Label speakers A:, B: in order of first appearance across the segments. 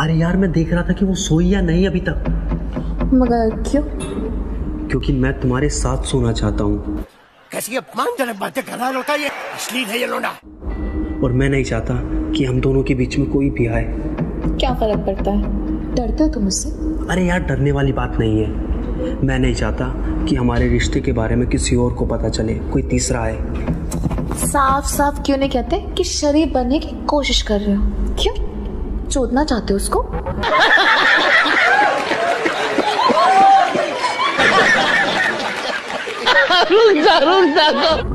A: अरे यार मैं देख रहा था कि वो सोई या नहीं अभी तक।
B: मगर क्यों?
A: क्योंकि मैं तुम्हारे साथ सोना चाहता हूँ।
C: कैसी अपमानजनक बातें कर रहा है ये? अश्लील है ये लोना
A: और मैं नहीं चाहता कि हम दोनों के बीच में कोई भी आए
B: क्या फ़र्क पड़ता है? डरते हो तुम उससे?
A: अरे यार डरने वाली बात नहीं है। मैं नहीं चाहता कि हमारे रिश्ते के बारे में किसी और को पता चले कोई तीसरा आए।
B: साफ़ साफ़ क्यों नहीं कहते कि शरीफ बनने की कोशिश कर रहे हो? क्यों? चोदना चाहते हो उसको?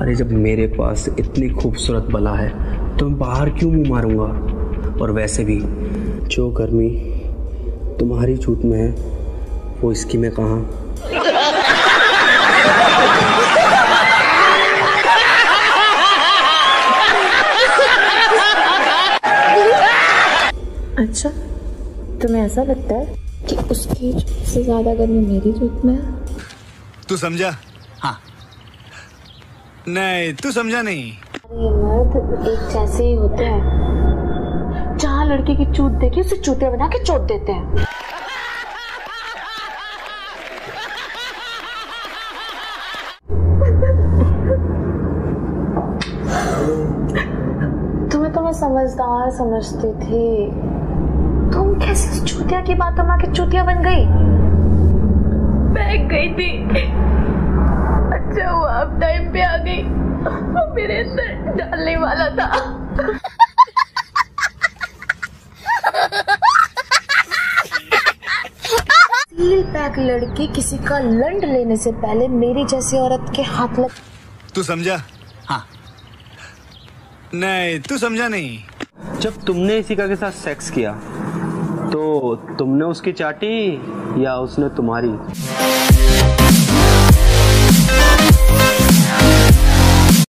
A: अरे जब मेरे पास इतनी खूबसूरत बला है तो मैं बाहर क्यों मुँह मारूँगा? और वैसे भी जो गर्मी तुम्हारी छूट में है वो इसकी मैं कहाँ
B: अच्छा तुम्हें ऐसा लगता है कि उसकी जूत से ज़्यादा गर्मी मेरी जूत में है?
D: तू समझा? हाँ। नहीं तू समझा नहीं।
B: ये मर्द एक जैसे ही होते हैं। जहाँ लड़के की चूत देखी उसे चूतिया बना के चोट देते हैं। तुम्हें तो मैं समझदार समझती थी। उस चूतिया की बातों में आके चूतिया बन गई?
E: बहक गई थी। अच्छा वो आप टाइम पे आ गई। वो मेरे अंदर डालने वाला था।
B: सील पैक लड़की किसी का लंड लेने से पहले मेरी जैसी औरत के हाथ लग
D: तू समझा? हाँ। नहीं तू समझा नहीं।
A: जब तुमने इसिका के साथ सेक्स किया तो तुमने उसकी चाटी या उसने तुम्हारी?